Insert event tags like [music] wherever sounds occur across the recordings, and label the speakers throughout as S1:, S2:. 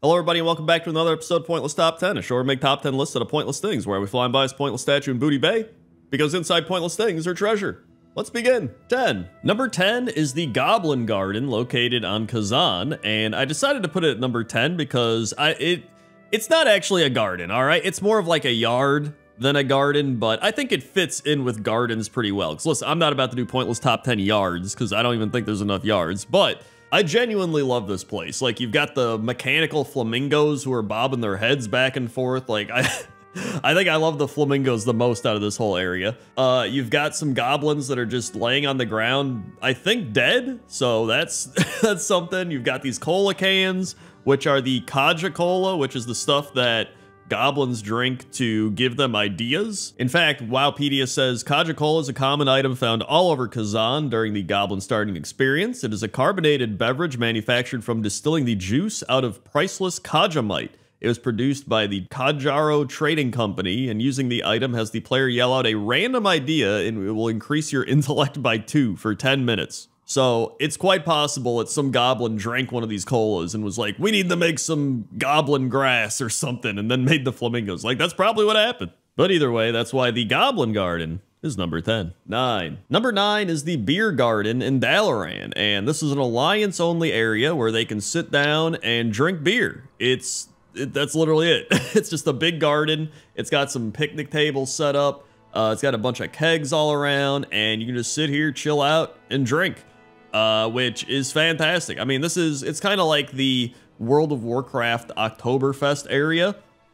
S1: Hello, everybody, and welcome back to another episode of Pointless Top 10, a we make top 10 list of pointless things, where we fly by as pointless statue in Booty Bay, because inside pointless things are treasure. Let's begin. 10. Number 10 is the Goblin Garden located on Kezan, and I decided to put it at number 10 because I it it's not actually a garden, all right? It's more of like a yard than a garden, but I think it fits in with gardens pretty well. Because listen, I'm not about to do pointless top 10 yards because I don't even think there's enough yards, but I genuinely love this place. Like you've got the mechanical flamingos who are bobbing their heads back and forth. Like I [laughs] I think I love the flamingos the most out of this whole area. Uh, you've got some goblins that are just laying on the ground, I think dead. So that's [laughs] that's something. You've got these cola cans, which are the Kaja Cola, which is the stuff that goblins drink to give them ideas. In fact, Wowpedia says Kaja Cola is a common item found all over Kezan during the goblin starting experience. It is a carbonated beverage manufactured from distilling the juice out of priceless Kajamite. It was produced by the Kajaro Trading Company, and using the item has the player yell out a random idea and it will increase your [laughs] intellect by two for 10 minutes. So it's quite possible that some goblin drank one of these colas and was like, we need to make some goblin grass or something, and then made the flamingos. Like, that's probably what happened. But either way, that's why the Goblin Garden is number 10. 9. Number 9 is the Beer Garden in Dalaran, and this is an alliance-only area where they can sit down and drink beer. It's it, that's literally it. [laughs] it's just a big garden. It's got some picnic tables set up. Uh, it's got a bunch of kegs all around, and you can just sit here, chill out, and drink uh, which is fantastic. I mean, this is, it's kind of like the World of Warcraft Oktoberfest area.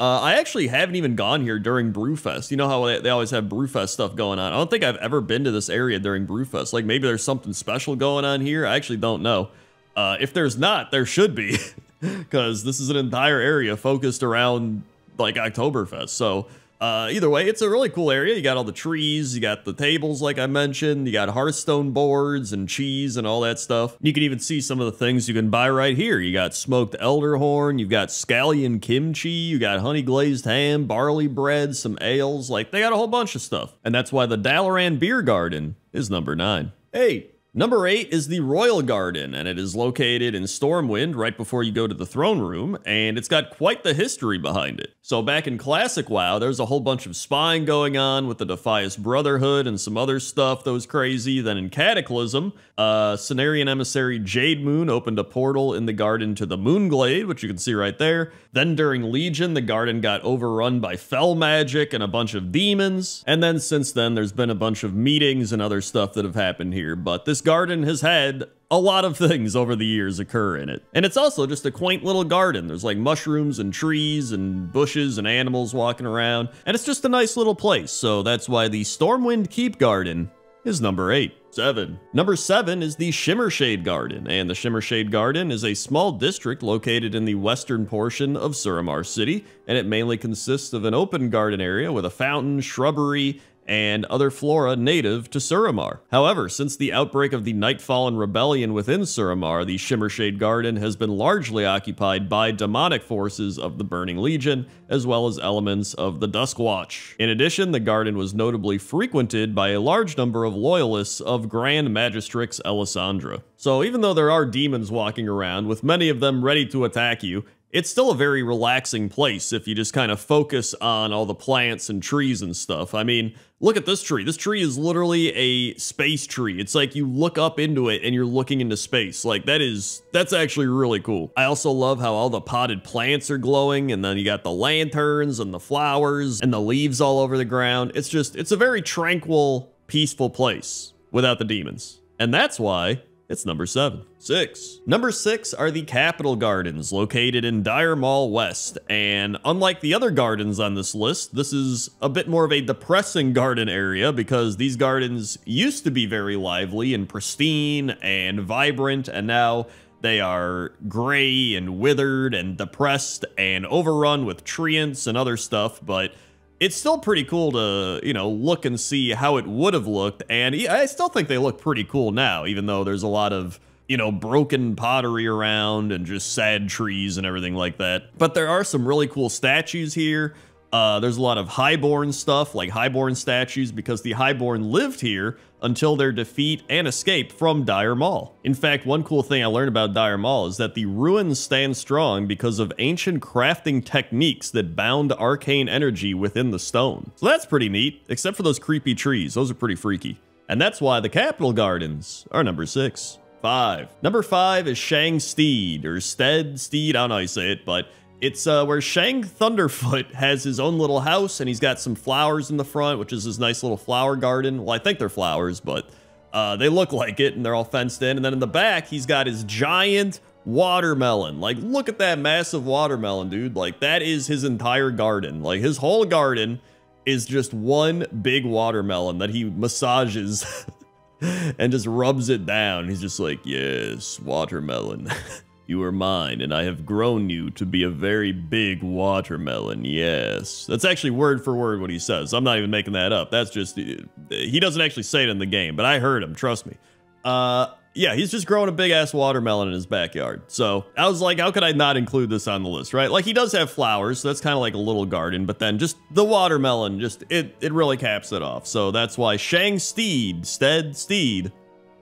S1: Uh, I actually haven't even gone here during Brewfest. You know how they, they always have Brewfest stuff going on. I don't think I've ever been to this area during Brewfest. Like maybe there's something special going on here. I actually don't know. Uh, if there's not, there should be, [laughs] because this is an entire area focused around like Oktoberfest. So uh, either way, it's a really cool area. You got all the trees, you got the tables, like I mentioned, you got Hearthstone boards and cheese and all that stuff. You can even see some of the things you can buy right here. You got smoked elderhorn, you've got scallion kimchi, you got honey glazed ham, barley bread, some ales. Like, they got a whole bunch of stuff. And that's why the Dalaran Beer Garden is number nine. Eight. Number 8 is the Royal Garden, and it is located in Stormwind right before you go to the throne room, and it's got quite the history behind it. So back in Classic WoW, there's a whole bunch of spying going on with the Defias Brotherhood and some other stuff that was crazy. Then in Cataclysm, uh, Cenarion emissary Jademoon opened a portal in the garden to the Moonglade, which you can see right there. Then during Legion, the garden got overrun by fel magic and a bunch of demons. And then since then, there's been a bunch of meetings and other stuff that have happened here. But this garden has had a lot of things over the years occur in it. And it's also just a quaint little garden. There's like mushrooms and trees and bushes and animals walking around. And it's just a nice little place. So that's why the Stormwind Keep Garden is number 8. 7. Number 7 is the Shimmershade Garden, and the Shimmershade Garden is a small district located in the western portion of Suramar City, and it mainly consists of an open garden area with a fountain, shrubbery, and other flora native to Suramar. However, since the outbreak of the Nightfallen Rebellion within Suramar, the Shimmershade Garden has been largely occupied by demonic forces of the Burning Legion, as well as elements of the Duskwatch. In addition, the garden was notably frequented by a large number of loyalists of Grand Magistrix Elisandra. So even though there are demons walking around, with many of them ready to attack you, it's still a very relaxing place if you just kind of focus on all the plants and trees and stuff. I mean, look at this tree. This tree is literally a space tree. It's like you look up into it and you're looking into space. Like that is, that's actually really cool. I also love how all the potted plants are glowing and then you got the lanterns and the flowers and the leaves all over the ground. It's just, it's a very tranquil, peaceful place without the demons. And that's why it's number seven. Six. Number six are the Capital Gardens, located in Dire Maul West. And unlike the other gardens on this list, this is a bit more of a depressing garden area because these gardens used to be very lively and pristine and vibrant, and now they are gray and withered and depressed and overrun with treants and other stuff, but it's still pretty cool to, you know, look and see how it would have looked. And I still think they look pretty cool now, even though there's a lot of, you know, broken pottery around and just sad trees and everything like that. But there are some really cool statues here. Uh, there's a lot of highborn stuff, like highborn statues, because the highborn lived here until their defeat and escape from Dire Maul. In fact, one cool thing I learned about Dire Maul is that the ruins stand strong because of ancient crafting techniques that bound arcane energy within the stone. So that's pretty neat, except for those creepy trees. Those are pretty freaky. And that's why the Capital Gardens are number six. Five. Number five is Shang Steed, or Stead Steed, I don't know how you say it, but it's uh, where Shang Thunderfoot [laughs] has his own little house, and he's got some flowers in the front, which is his nice little flower garden. Well, I think they're flowers, but uh, they look like it, and they're all fenced in. And then in the back, he's got his giant watermelon. Like, look at that massive watermelon, dude. Like, that is his entire garden. Like, his whole garden is just one big watermelon that he massages [laughs] and just rubs it down. He's just like, yes, watermelon. [laughs] You are mine, and I have grown you to be a very big watermelon, yes. That's actually word for word what he says. I'm not even making that up. That's just, he doesn't actually say it in the game, but I heard him, trust me. Uh, yeah, he's just growing a big ass watermelon in his backyard. So I was like, how could I not include this on the list, right? Like he does have flowers, so that's kind of like a little garden, but then just the watermelon, just it it really caps it off. So that's why Shang Steed, Stead Steed,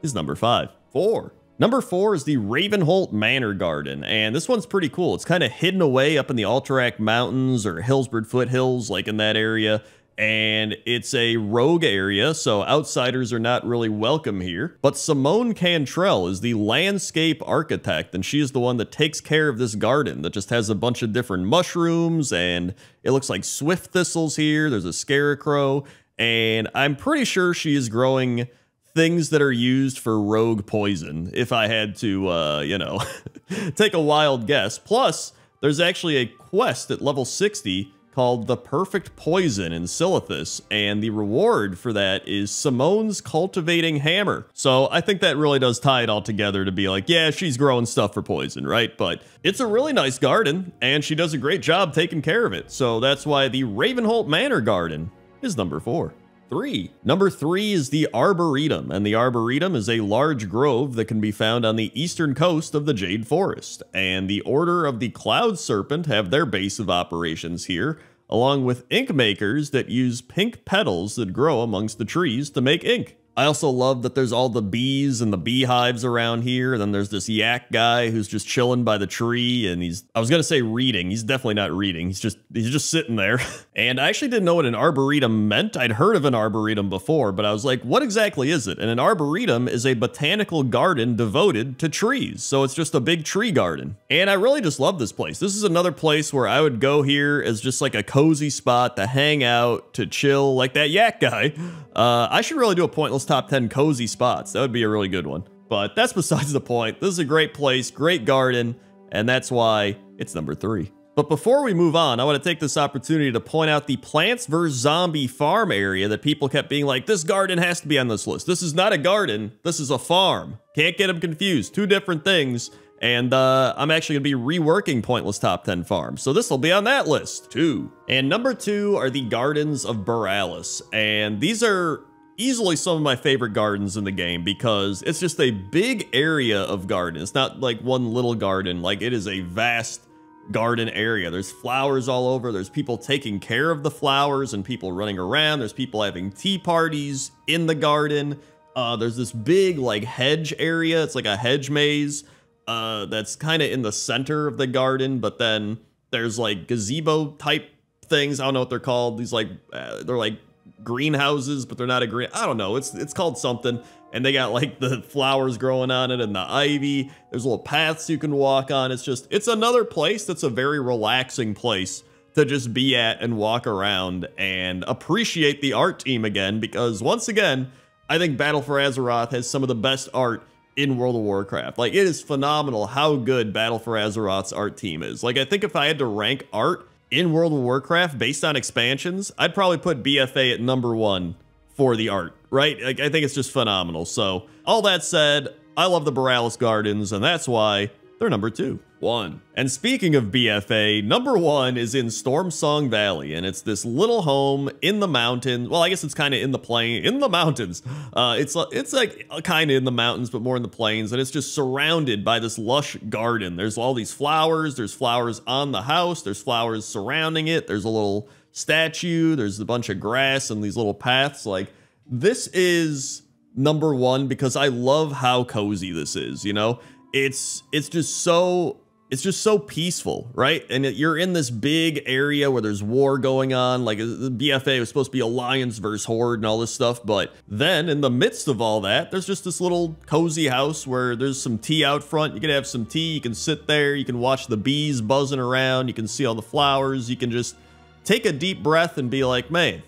S1: is number five. Four. Number four is the Ravenholt Manor Garden, and this one's pretty cool. It's kind of hidden away up in the Alterac Mountains or Hillsbrad Foothills, like in that area. And it's a rogue area, so outsiders are not really welcome here. But Simone Cantrell is the landscape architect, and she is the one that takes care of this garden that just has a bunch of different mushrooms, and it looks like swift thistles here. There's a scarecrow, and I'm pretty sure she is growing things that are used for rogue poison, if I had to, uh, you know, [laughs] take a wild guess. Plus, there's actually a quest at level 60 called The Perfect Poison in Silithus, and the reward for that is Simone's Cultivating Hammer. So I think that really does tie it all together to be like, yeah, she's growing stuff for poison, right? But it's a really nice garden, and she does a great job taking care of it. So that's why the Ravenholt Manor Garden is number four three. Number three is the Arboretum, and the Arboretum is a large grove that can be found on the eastern coast of the Jade Forest. And the Order of the Cloud Serpent have their base of operations here, along with ink makers that use pink petals that grow amongst the trees to make ink. I also love that there's all the bees and the beehives around here. And then there's this yak guy who's just chilling by the tree and he's, I was going to say reading. He's definitely not reading. He's just, he's just sitting there. [laughs] and I actually didn't know what an arboretum meant. I'd heard of an arboretum before, but I was like, what exactly is it? And an arboretum is a botanical garden devoted to trees. So it's just a big tree garden. And I really just love this place. This is another place where I would go here as just like a cozy spot to hang out, to chill like that yak guy. Uh, I should really do a pointless top 10 cozy spots. That would be a really good one. But that's besides the point. This is a great place, great garden, and that's why it's number three. But before we move on, I want to take this opportunity to point out the Plants vs. Zombie farm area that people kept being like, this garden has to be on this list. This is not a garden, this is a farm. Can't get them confused. Two different things. And uh, I'm actually going to be reworking Pointless Top 10 Farms, so this will be on that list too. And number two are the Gardens of Boralus, and these are easily some of my favorite gardens in the game because it's just a big area of garden. It's not like one little garden, like it is a vast garden area. There's flowers all over. There's people taking care of the flowers and people running around. There's people having tea parties in the garden. Uh, there's this big like hedge area. It's like a hedge maze uh, that's kind of in the center of the garden, but then there's like gazebo type things. I don't know what they're called. These like, uh, they're like greenhouses, but they're not a green. I don't know. It's it's called something. And they got like the flowers growing on it and the ivy. There's little paths you can walk on. It's just it's another place that's a very relaxing place to just be at and walk around and appreciate the art team again because once again, I think Battle for Azeroth has some of the best art in World of Warcraft. Like it is phenomenal how good Battle for Azeroth's art team is. Like I think if I had to rank art in World of Warcraft based on expansions, I'd probably put BFA at number one for the art, right? I think it's just phenomenal. So all that said, I love the Boralus Gardens, and that's why they're number two. One. And speaking of BFA, number one is in Stormsong Valley, and it's this little home in the mountains. Well, I guess it's kind of in the plain, in the mountains. Uh, it's it's like kind of in the mountains, but more in the plains, and it's just surrounded by this lush garden. There's all these flowers. There's flowers on the house. There's flowers surrounding it. There's a little statue. There's a bunch of grass and these little paths. Like this is number one because I love how cozy this is. You know it's it's just so it's just so peaceful, right? And you're in this big area where there's war going on. Like uh, the BFA was supposed to be alliance versus horde and all this stuff, but then in the midst of all that, there's just this little cozy house where there's some tea out front. You can have some tea. You can sit there. You can watch the bees buzzing around. You can see all the flowers. You can just take a deep breath and be like, man,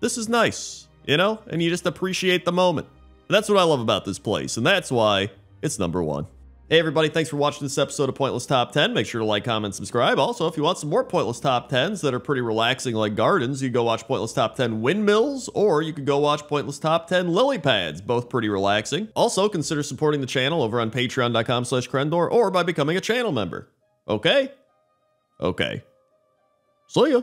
S1: this is nice, you know? And you just appreciate the moment. That's what I love about this place, and that's why it's number one. Hey everybody, thanks for watching this episode of Pointless Top 10. Make sure to like, comment, subscribe. Also, if you want some more Pointless Top 10s that are pretty relaxing like gardens, you can go watch Pointless Top 10 Windmills, or you could go watch Pointless Top 10 Lily Pads, both pretty relaxing. Also, consider supporting the channel over on patreon.com slash Crendor, or by becoming a channel member. Okay? Okay. See ya.